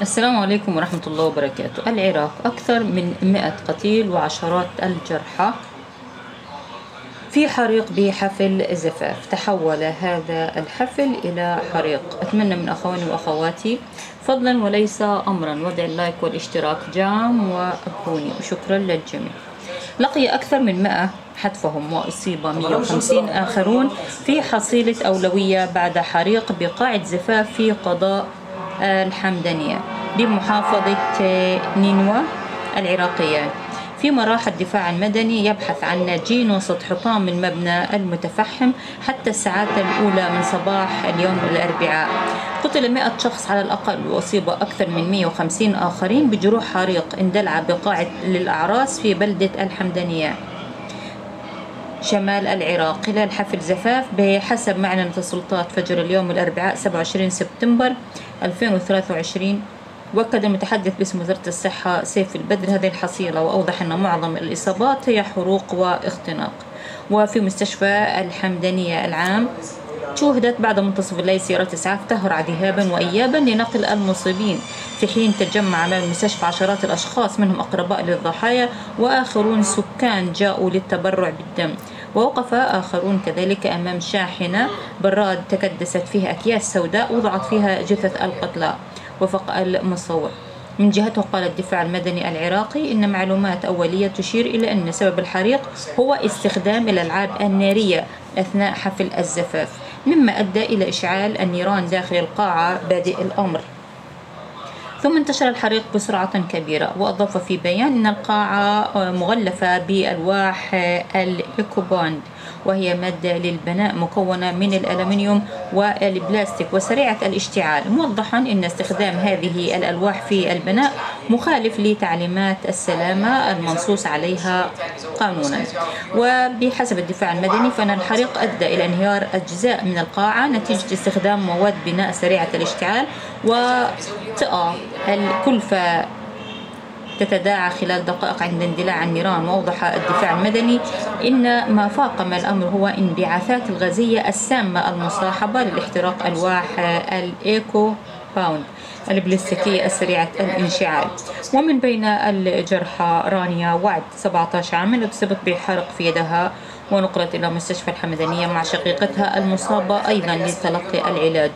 السلام عليكم ورحمة الله وبركاته. العراق أكثر من 100 قتيل وعشرات الجرحى في حريق بحفل زفاف. تحول هذا الحفل إلى حريق. أتمنى من أخواني وأخواتي فضلا وليس أمرا. وضع اللايك والاشتراك جام وأبوني وشكرا للجميع. لقي أكثر من 100 حتفهم وأصيب 150 آخرون في حصيلة أولوية بعد حريق بقاعة زفاف في قضاء الحمدانية بمحافظة نينوى العراقية. فيما راح الدفاع المدني يبحث عن ناجين وسط حطام المبنى المتفحم حتى الساعات الأولى من صباح اليوم الأربعاء. قتل 100 شخص على الأقل وأصيب أكثر من 150 آخرين بجروح حريق اندلع بقاعة للأعراس في بلدة الحمدانية. شمال العراق خلال حفل زفاف بحسب معلنة السلطات فجر اليوم الأربعاء 27 سبتمبر 2023 وأكد المتحدث باسم وزارة الصحة سيف البدر هذه الحصيلة وأوضح أن معظم الإصابات هي حروق واختناق. وفي مستشفى الحمدانية العام شوهدت بعد منتصف الليل سيارات إسعاف تهرع ذهابا وإيابا لنقل المصابين في حين تجمع أمام المستشفى عشرات الأشخاص منهم أقرباء للضحايا وآخرون سكان جاءوا للتبرع بالدم. ووقف آخرون كذلك أمام شاحنة براد تكدست فيها أكياس سوداء وضعت فيها جثث القتلى. وفق المصور. من جهته قال الدفاع المدني العراقي إن معلومات أولية تشير إلى أن سبب الحريق هو استخدام الألعاب النارية أثناء حفل الزفاف. مما أدى إلى إشعال النيران داخل القاعة بادئ الأمر. ثم انتشر الحريق بسرعة كبيرة وأضاف في بيان أن القاعة مغلفة بألواح الإيكوباند وهي مادة للبناء مكونة من الألمنيوم والبلاستيك وسريعة الاشتعال. موضحا أن استخدام هذه الألواح في البناء مخالف لتعليمات السلامة المنصوص عليها قانونا. وبحسب الدفاع المدني فإن الحريق أدى إلى انهيار أجزاء من القاعة نتيجة استخدام مواد بناء سريعة الاشتعال وطئة الكلفة تتداعى خلال دقائق عند اندلاع النيران. وأوضح الدفاع المدني إن ما فاقم الأمر هو انبعاثات الغازية السامة المصاحبة للاحتراق ألواح الإيكو باوند البلاستيكية السريعة الانشعال. ومن بين الجرحى رانيا وعد 17 عاما اتصبت بحرق في يدها. ونقلت إلى مستشفى الحمدانية مع شقيقتها المصابة أيضا لتلقي العلاج.